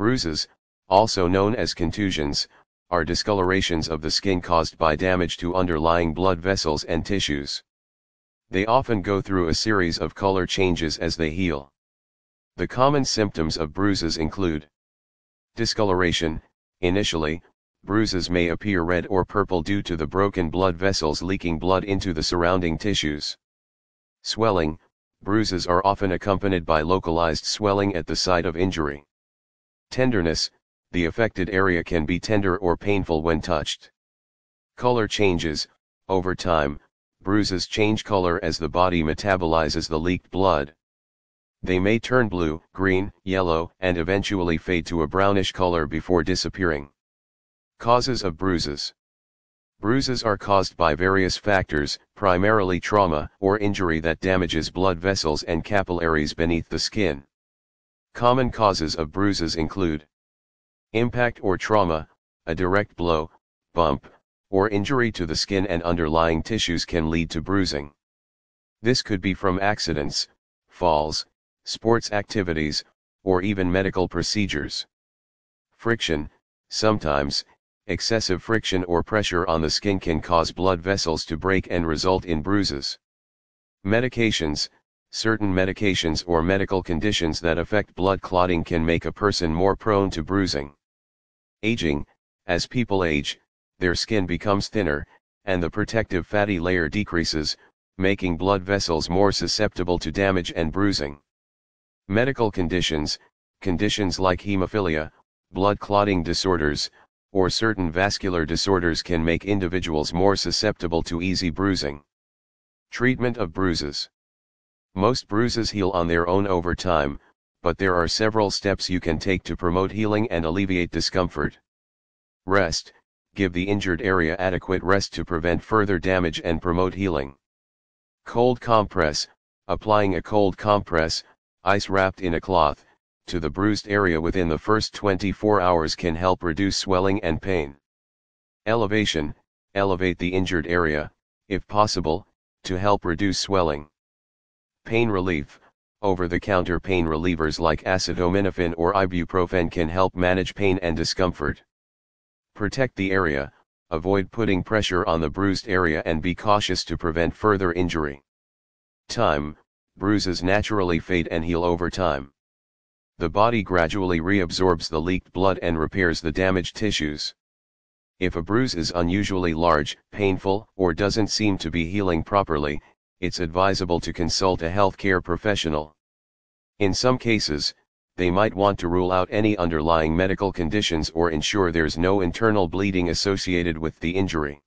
Bruises, also known as contusions, are discolorations of the skin caused by damage to underlying blood vessels and tissues. They often go through a series of color changes as they heal. The common symptoms of bruises include discoloration, initially, bruises may appear red or purple due to the broken blood vessels leaking blood into the surrounding tissues. Swelling, bruises are often accompanied by localized swelling at the site of injury. Tenderness, the affected area can be tender or painful when touched. Color changes, over time, bruises change color as the body metabolizes the leaked blood. They may turn blue, green, yellow, and eventually fade to a brownish color before disappearing. Causes of bruises. Bruises are caused by various factors, primarily trauma or injury that damages blood vessels and capillaries beneath the skin. Common causes of bruises include Impact or trauma, a direct blow, bump, or injury to the skin and underlying tissues can lead to bruising. This could be from accidents, falls, sports activities, or even medical procedures. Friction, sometimes, excessive friction or pressure on the skin can cause blood vessels to break and result in bruises. Medications, certain medications or medical conditions that affect blood clotting can make a person more prone to bruising. Aging, as people age, their skin becomes thinner, and the protective fatty layer decreases, making blood vessels more susceptible to damage and bruising. Medical conditions, conditions like hemophilia, blood clotting disorders, or certain vascular disorders can make individuals more susceptible to easy bruising. Treatment of bruises. Most bruises heal on their own over time, but there are several steps you can take to promote healing and alleviate discomfort. Rest, give the injured area adequate rest to prevent further damage and promote healing. Cold compress, applying a cold compress, ice wrapped in a cloth, to the bruised area within the first 24 hours can help reduce swelling and pain. Elevation, elevate the injured area, if possible, to help reduce swelling. Pain relief, over-the-counter pain relievers like acetaminophen or ibuprofen can help manage pain and discomfort. Protect the area, avoid putting pressure on the bruised area and be cautious to prevent further injury. Time, bruises naturally fade and heal over time. The body gradually reabsorbs the leaked blood and repairs the damaged tissues. If a bruise is unusually large, painful, or doesn't seem to be healing properly, it's advisable to consult a healthcare professional. In some cases, they might want to rule out any underlying medical conditions or ensure there's no internal bleeding associated with the injury.